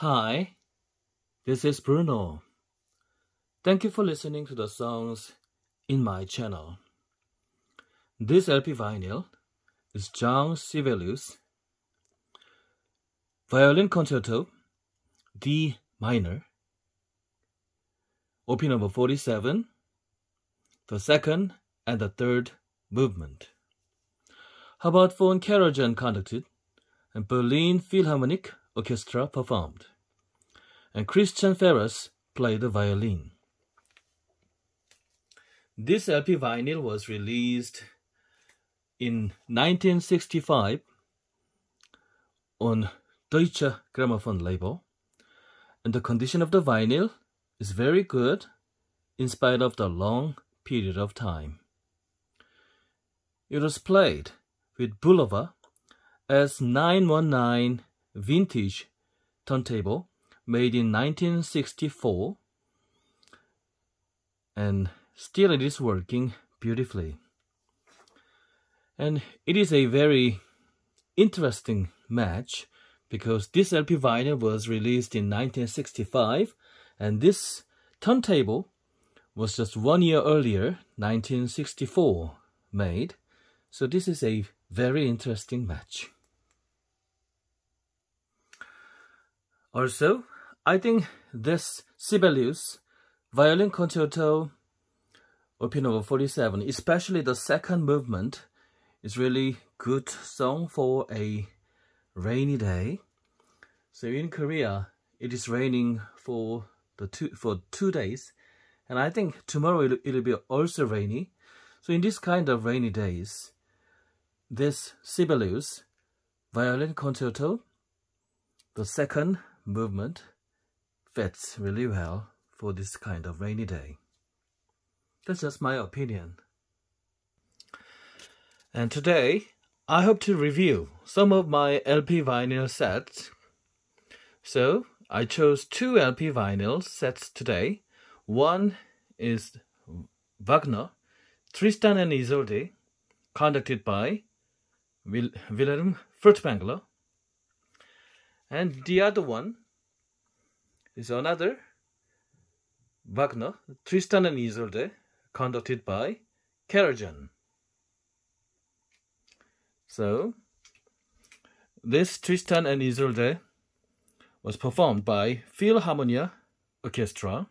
Hi, this is Bruno. Thank you for listening to the songs in my channel. This LP vinyl is Jean Sibelius Violin Concerto D minor OP number 47 the second and the third movement. Herbert von Karajan conducted and Berlin Philharmonic Orchestra performed and Christian Ferras played the violin. This LP vinyl was released in 1965 on Deutsche Grammophon label, and the condition of the vinyl is very good in spite of the long period of time. It was played with Bulova S 919 vintage turntable made in 1964 and still it is working beautifully. And it is a very interesting match because this LP vinyl was released in 1965 and this turntable was just one year earlier, 1964, made. So this is a very interesting match. Also, I think this Sibelius violin concerto op number 47, especially the second movement, is really good song for a rainy day. So in Korea, it is raining for the two for two days, and I think tomorrow it'll, it'll be also rainy. So in this kind of rainy days, this Sibelius violin concerto, the second movement, fits really well for this kind of rainy day. That's just my opinion. And today, I hope to review some of my LP vinyl sets. So, I chose two LP vinyl sets today. One is Wagner, Tristan and Isolde, conducted by Wil Wilhelm Furtwängler. And the other one is another Wagner, Tristan and Isolde, conducted by Karajan. So, this Tristan and Isolde was performed by Philharmonia Orchestra.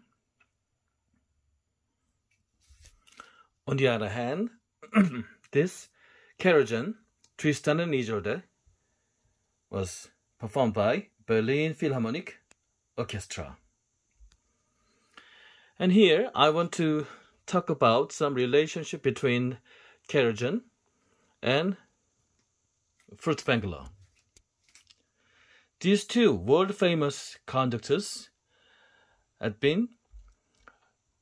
On the other hand, this Karajan, Tristan and Isolde, was performed by Berlin Philharmonic Orchestra. And here I want to talk about some relationship between Karajan and Furtwängler. These two world-famous conductors had been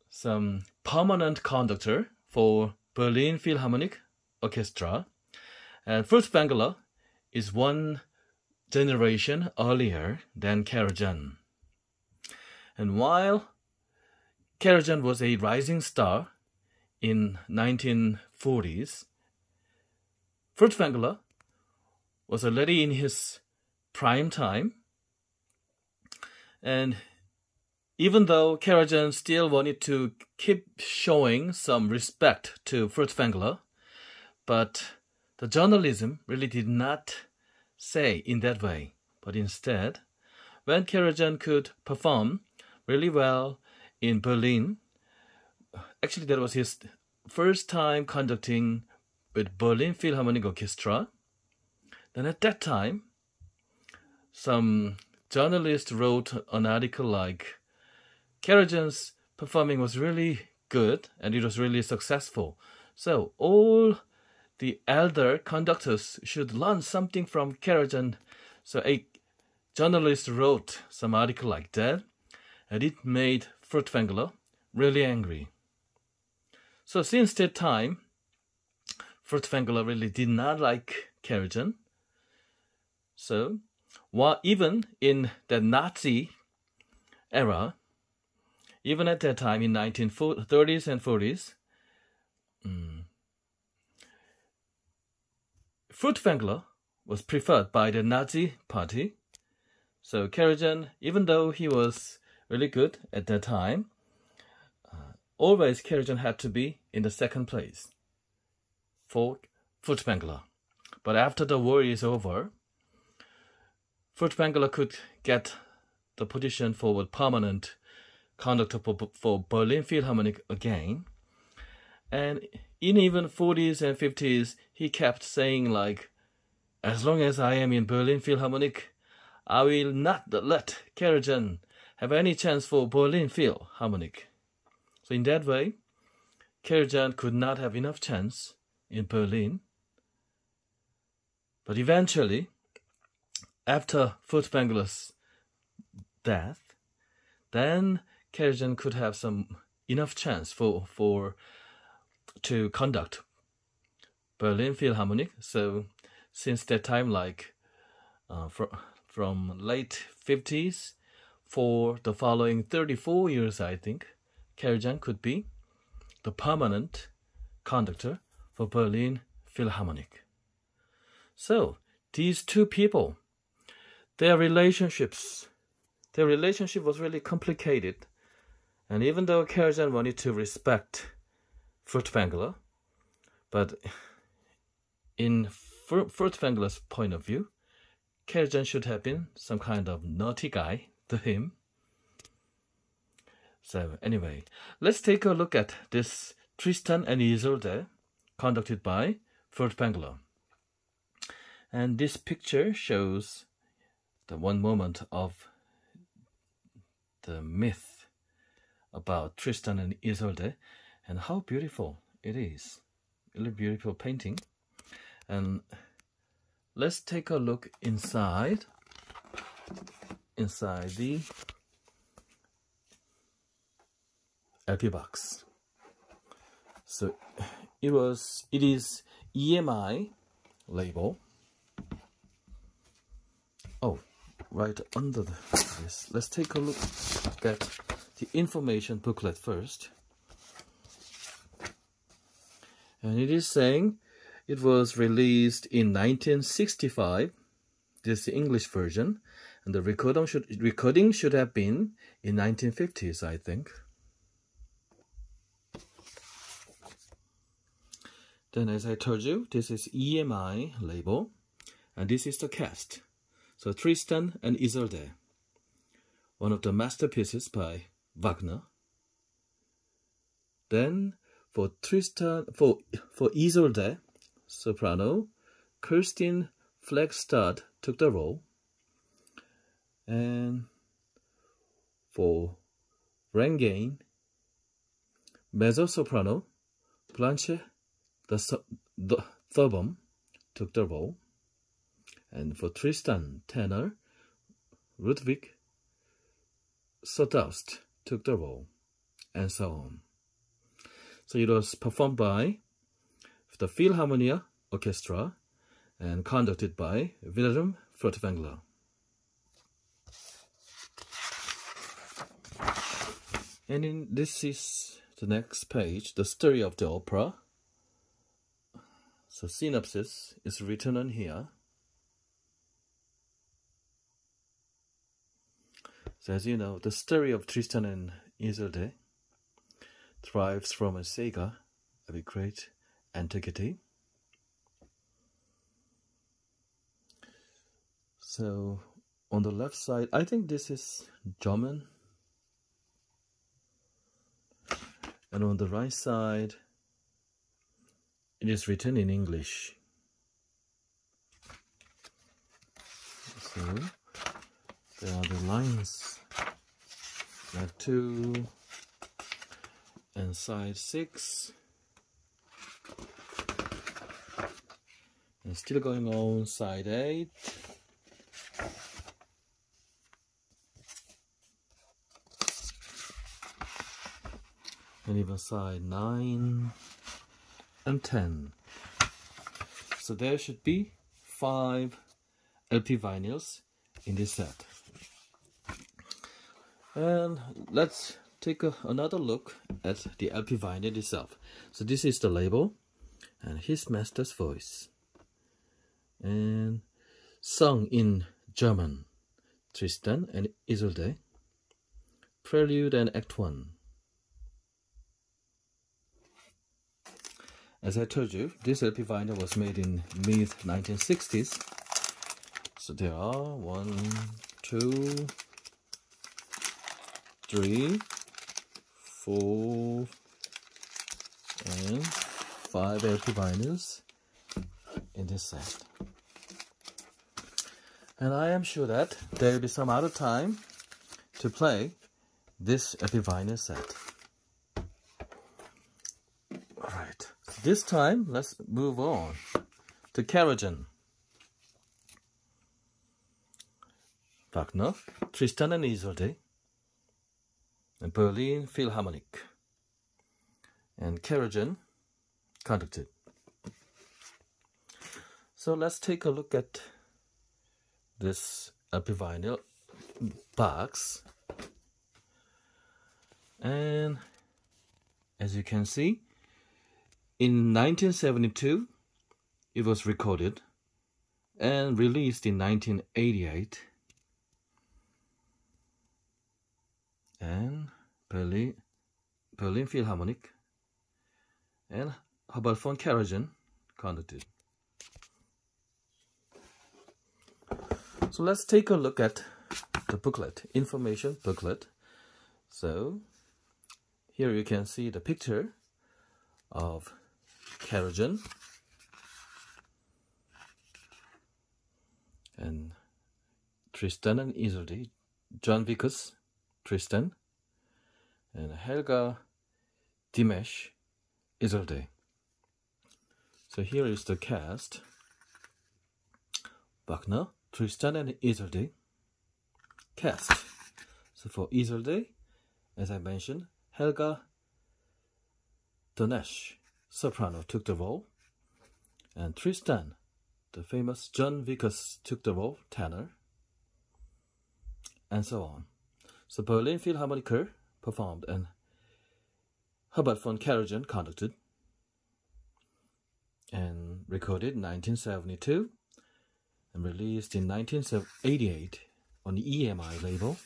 some permanent conductor for Berlin Philharmonic Orchestra, and Furtwängler is one generation earlier than Karajan. And while Karajan was a rising star in 1940s, Furtwängler was already in his prime time. And even though Karajan still wanted to keep showing some respect to Fritz Furtwängler, but the journalism really did not say in that way. But instead, when Karajan could perform really well in Berlin, actually that was his first time conducting with Berlin Philharmonic Orchestra, then at that time, some journalist wrote an article like, Karajan's performing was really good and it was really successful. So all the elder conductors should learn something from Karajan. So a journalist wrote some article like that and it made Furtwängler really angry. So since that time, Furtwängler really did not like Karajan so, while even in the Nazi era, even at that time in 1930s and 40s, um, Furtwängler was preferred by the Nazi party. So Karajan, even though he was really good at that time, uh, always Karajan had to be in the second place for Furtwängler. But after the war is over, Furtwängler could get the position for permanent conductor for, for Berlin Philharmonic again. And in even 40s and 50s, he kept saying like, as long as I am in Berlin Philharmonic, I will not let Karajan have any chance for Berlin Philharmonic. So in that way, Karajan could not have enough chance in Berlin. But eventually, after Furtwängler's death, then Karajan could have some enough chance for for to conduct Berlin Philharmonic. So since that time, like uh, from from late 50s for the following 34 years, I think, Karajan could be the permanent conductor for Berlin Philharmonic. So, these two people, their relationships, their relationship was really complicated. And even though Karajan wanted to respect Furtwängler, but in Furtwängler's point of view, Karajan should have been some kind of naughty guy to him. So anyway, let's take a look at this Tristan and Isolde conducted by Furtwängler. And this picture shows the one moment of the myth about Tristan and Isolde and how beautiful it is. Really beautiful painting. And let's take a look inside inside the LP box so it was it is EMI label oh right under this let's take a look at the information booklet first and it is saying it was released in 1965. This is the English version. And the recording should, recording should have been in 1950s, I think. Then as I told you, this is EMI label. And this is the cast. So Tristan and Isolde. One of the masterpieces by Wagner. Then for Tristan, for, for Isolde, soprano, Kirsten Flagstad took the role. And for Regain, mezzo-soprano, Blanche the, the Thebom took the role. And for Tristan tenor, Ludwig Suthaus took the role, and so on. So it was performed by the Philharmonia Orchestra and conducted by Wilhelm Furtwängler. And in this is the next page, the story of the opera. So synopsis is written on here. So as you know, the story of Tristan and Isolde thrives from a saga of a great antiquity. So on the left side, I think this is German. And on the right side, it is written in English. So there are the lines left two and side six and still going on side 8 and even side 9 and 10 so there should be five LP vinyls in this set. And let's take a, another look at the LP vinyl itself. So this is the label and his master's voice. And sung in German Tristan and Isolde, Prelude and Act 1. As I told you, this LP vinyl was made in mid 1960s. So there are one, two, three, four, and five LP vinyls in this set. And I am sure that there will be some other time to play this LP set. This time let's move on to Karajan. Wagner, Tristan and Isolde, and Berlin Philharmonic, and Karajan conducted. So let's take a look at this LP vinyl box. And as you can see, in 1972, it was recorded and released in 1988. And Berlin, Berlin Philharmonic and Herbert von Karajan conducted. So let's take a look at the booklet, information booklet. So here you can see the picture of Karajan and Tristan and Isolde, Jon Vickers, Tristan, and Helga Dernesch, Isolde. So here is the cast. Wagner, Tristan and Isolde cast. So for Isolde, as I mentioned, Helga Dernesch, soprano, took the role, and Tristan, the famous Jon Vickers, took the role, tenor, and so on. So Berlin Philharmoniker performed and Herbert von Karajan conducted and recorded in 1972 and released in 1988 on the EMI label.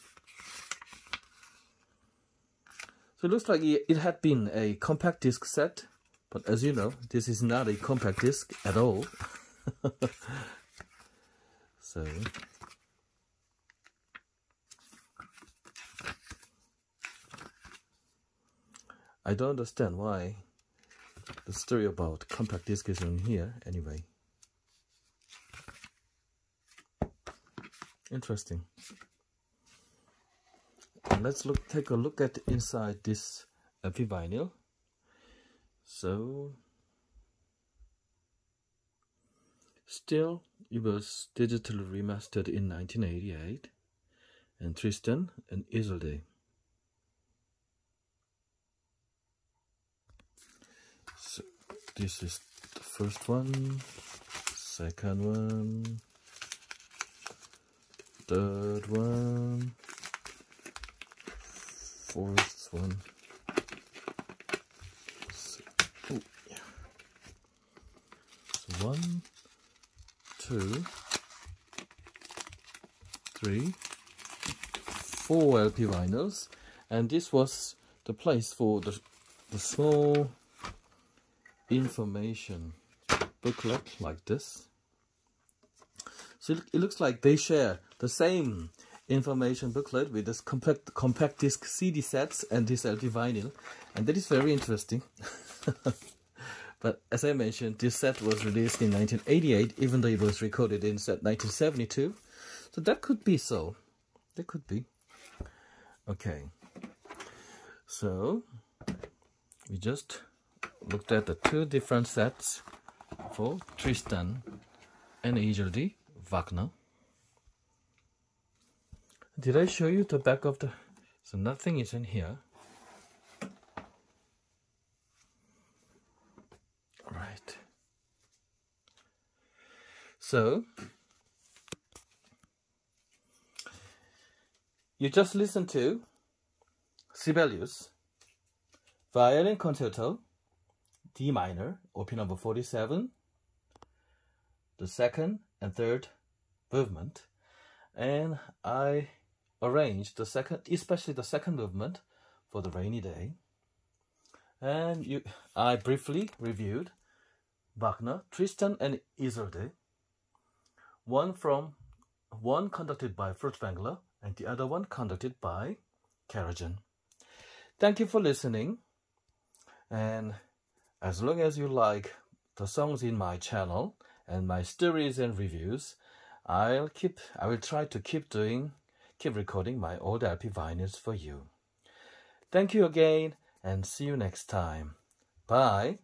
So it looks like it had been a compact disc set, but as you know, this is not a compact disc at all. so I don't understand why the story about compact disc is in here anyway. Interesting. Let's look take a look at inside this uh, LP vinyl. So still it was digitally remastered in 1988 and Tristan and Isolde. So this is the first one, second one, third one, fourth one. So, oh, yeah. So one, two, three, four LP vinyls, and this was the place for the, the small information booklet like this. So it looks like they share the same information booklet with this compact, compact disc CD sets and this LP vinyl. And that is very interesting. but as I mentioned, this set was released in 1988, even though it was recorded in set 1972. So that could be so. That could be. Okay. So, we just looked at the two different sets for Tristan and Isolde Wagner. Did I show you the back of the... So nothing is in here. Right. So, you just listen to Sibelius, Violin Concerto, D minor, OP number 47, the second and third movement, and I arranged the second, especially the second movement for the rainy day. And you, I briefly reviewed Wagner, Tristan and Isolde, one from one conducted by Furtwängler and the other one conducted by Karajan. Thank you for listening. And as long as you like the songs in my channel and my stories and reviews, I'll keep I will try to keep doing keep recording my old LP vinyls for you. Thank you again and see you next time. Bye.